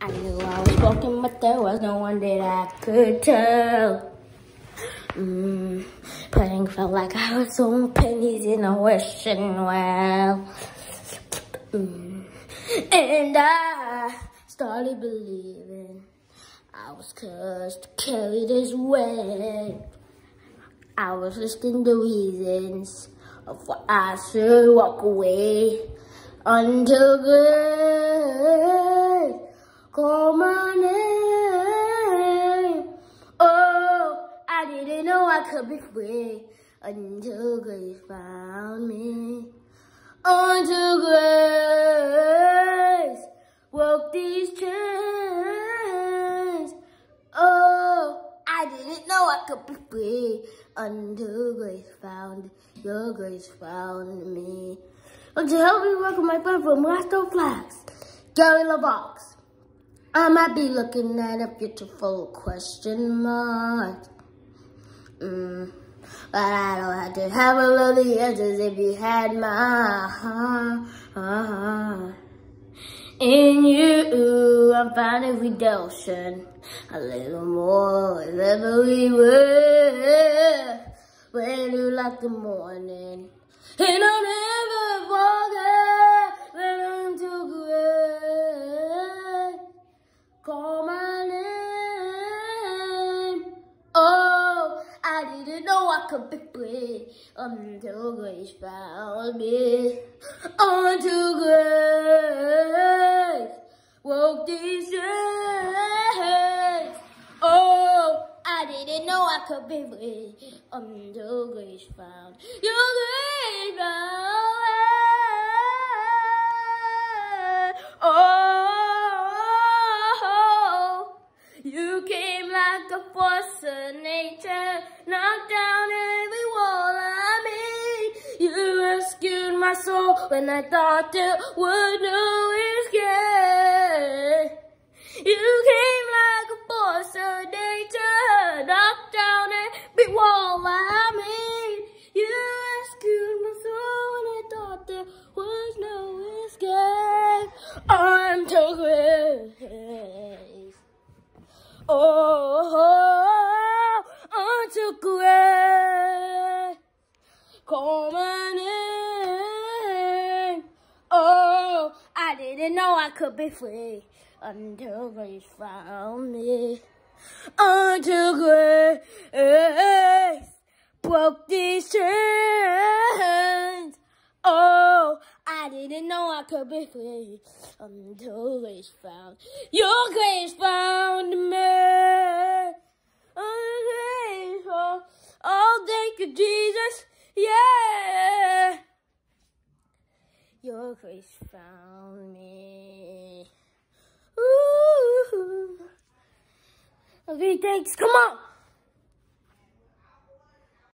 I knew I was broken, but there was no one that I could tell. Mm, praying felt like I was on pennies in a wishing well. Mm, and I started believing I was cursed to carry this weight. I was listing the reasons of why I should walk away until grace I could be free until grace found me. Until grace broke these chains. Oh, I didn't know I could be free until grace found, your grace found me. And to help me work on my friend from Rascal Flatts, Gary LeVox. I might be looking at a future full of question marks. Mm, but I don't have to have all of the answers if you had my heart. In you, I find a redemption, a little more than every word. When you like the morning, and I'll never forget I could be free until grace found me. Until grace woke these chains. Oh, I didn't know I could be free until grace found your grace found. Oh, you came like a force of nature, knocked down my soul when I thought there was no escape. You came like a force of nature, knocked down every wall I made. You rescued my soul when I thought there was no escape. I'm so grace. Oh, unto grace. Call my name. Oh, I didn't know I could be free until grace found me. Until grace broke these chains. Oh, I didn't know I could be free until grace found your grace found me. Grace found me. Ooh. Okay, thanks. Come on.